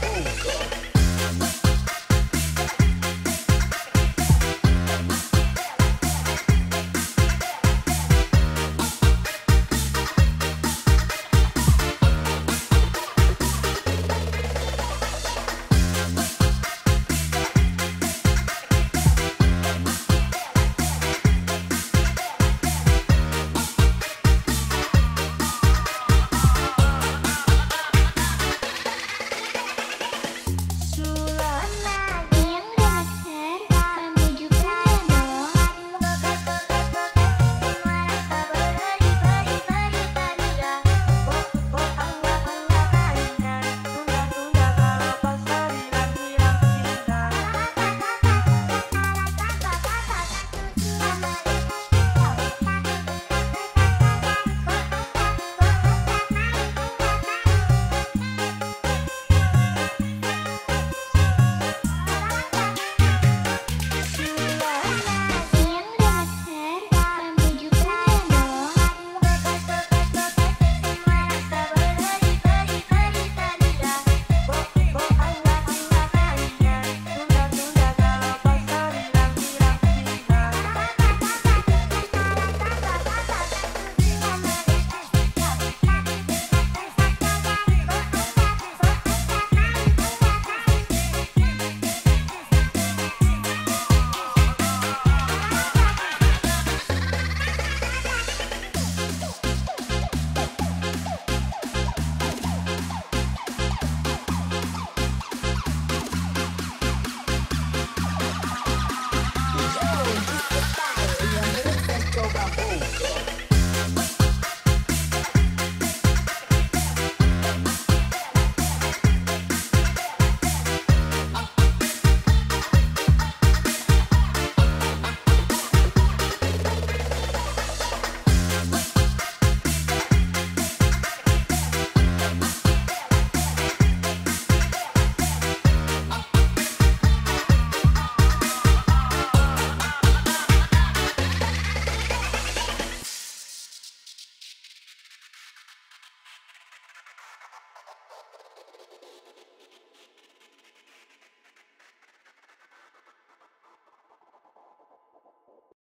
Boom.